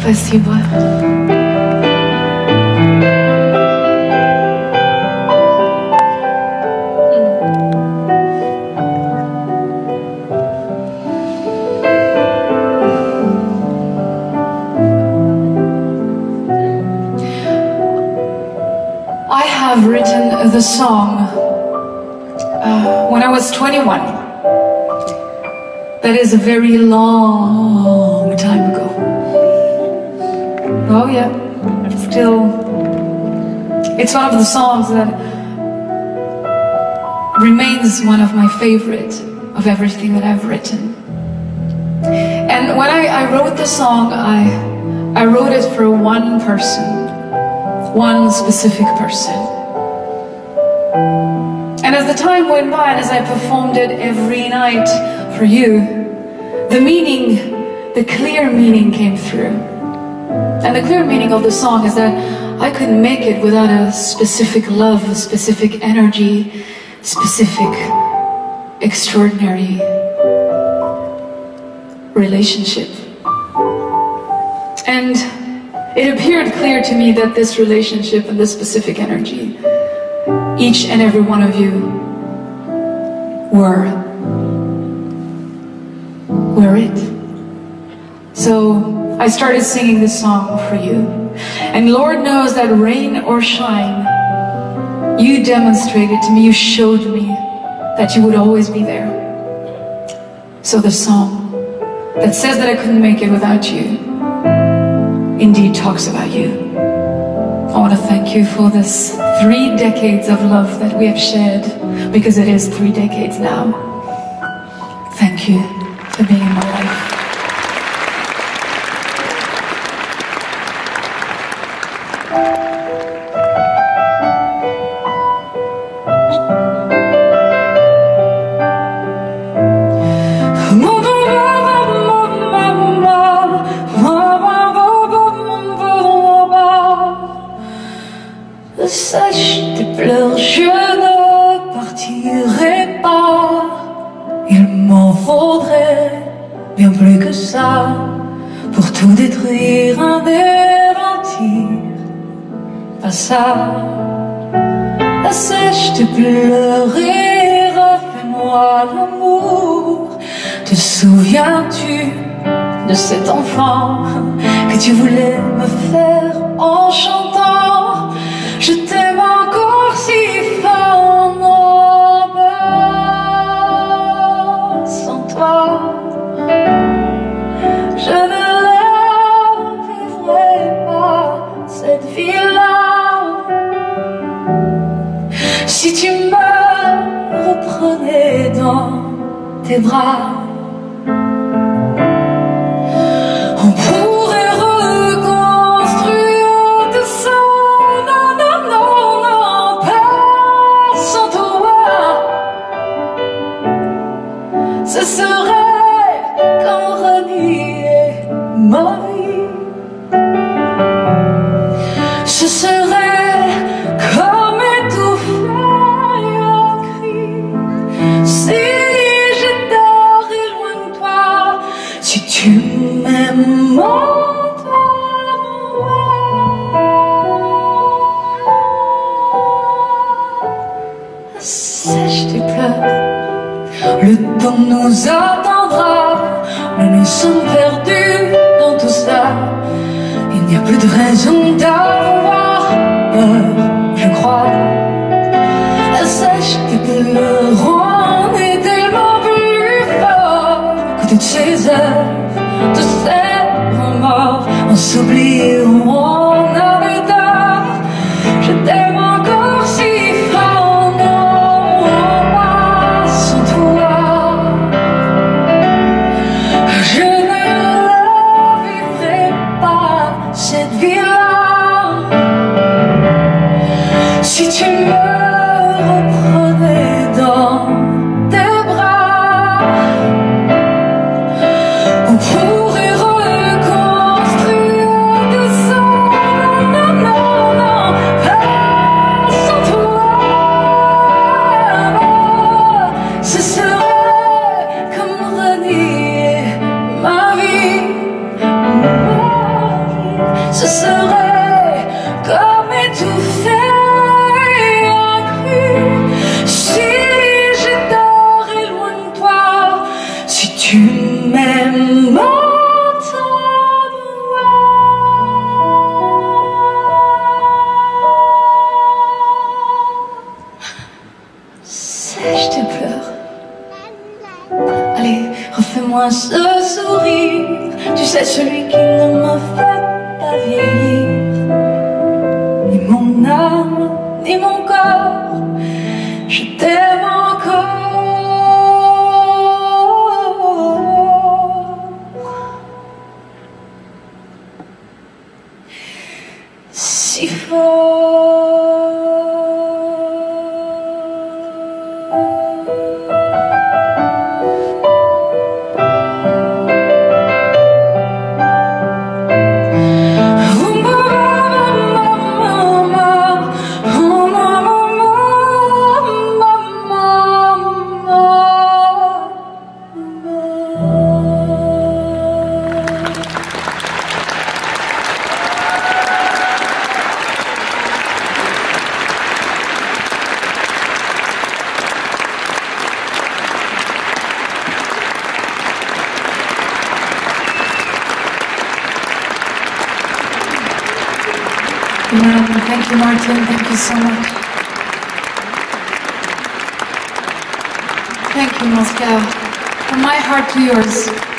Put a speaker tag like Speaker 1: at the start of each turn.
Speaker 1: Спасибо. I have written the song uh, when I was 21. That is a very long time ago. Oh, yeah, still. It's one of the songs that remains one of my favorite of everything that I've written. And when I, I wrote the song, I, I wrote it for one person one specific person. And as the time went by and as I performed it every night for you, the meaning, the clear meaning came through. And the clear meaning of the song is that I couldn't make it without a specific love, a specific energy, specific, extraordinary relationship. And it appeared clear to me that this relationship and this specific energy, each and every one of you were, were it. So I started singing this song for you. And Lord knows that rain or shine, you demonstrated to me, you showed me that you would always be there. So the song that says that I couldn't make it without you indeed talks about you. I want to thank you for this three decades of love that we have shared, because it is three decades now. Thank you for being in my life.
Speaker 2: Sèche tes pleurs, je ne partirai pas. Il m'en faudrait bien plus que ça pour tout détruire, un démentir. Pas ça. Sèche tes pleurs et refais-moi l'amour. Te souviens-tu de cet enfant que tu voulais me faire en Si tu me reprenais dans tes bras. On pourrait reconstruire tout ça. Non, non, non, non, pas sans toi. Ce serait comme renier ma vie. Ce serait de raison d'avoir peur, je crois. Sèche tes pleurs, on est tellement plus fort que toutes ces heures, tous ces remords. On s'oublie ce sourire. Tu sais, celui qui ne me fait pas vieillir. Ni mon âme, ni mon corps. Je t'aime encore. Si fort.
Speaker 1: Thank you, Martin. Thank you so much. Thank you, Moscow. From my heart to yours.